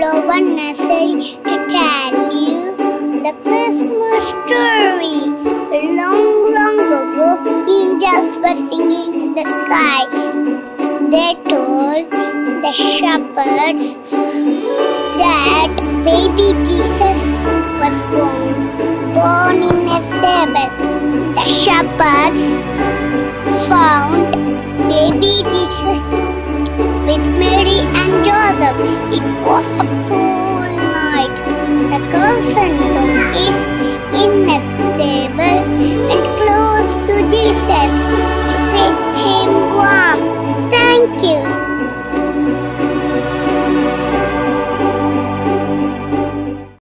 flower nursery to tell you the Christmas story. Long, long ago, angels were singing in the sky. They told the shepherds that baby Jesus was born, born in a stable. The shepherds 愤怒